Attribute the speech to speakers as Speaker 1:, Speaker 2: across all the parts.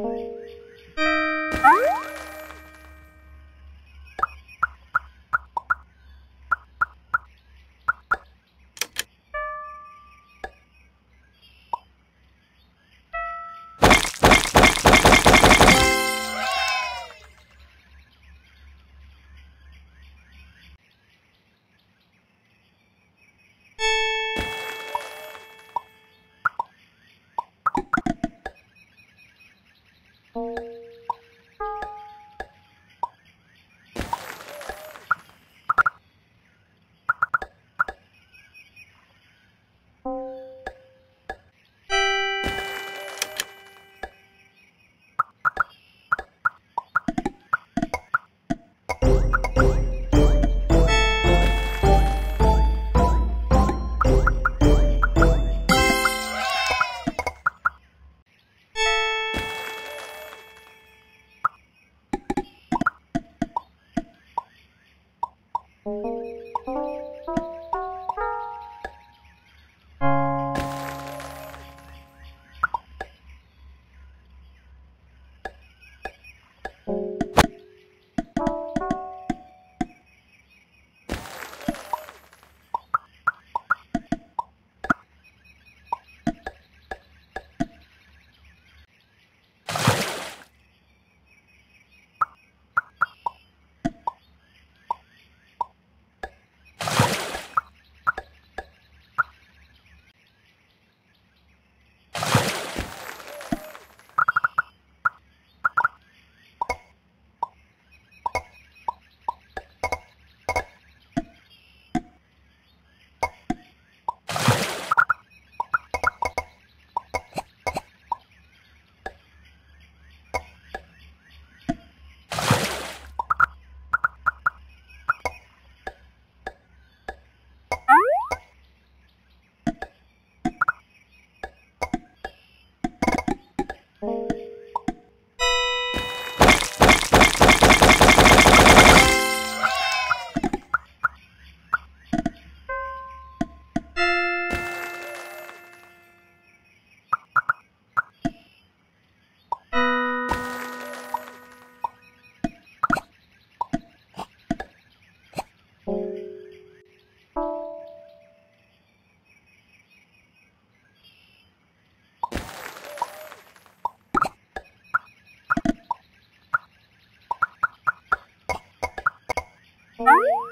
Speaker 1: 了。Música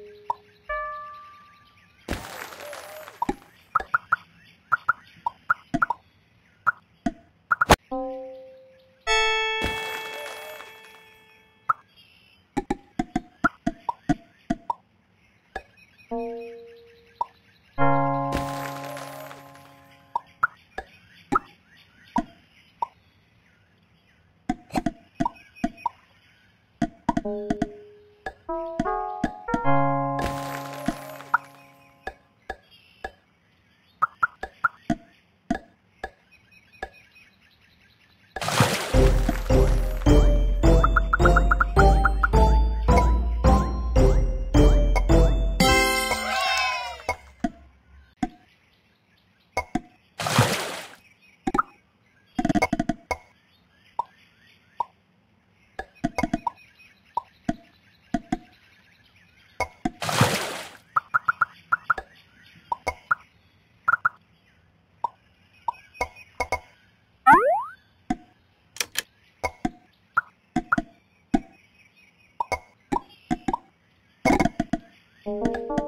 Speaker 1: Música Thank you.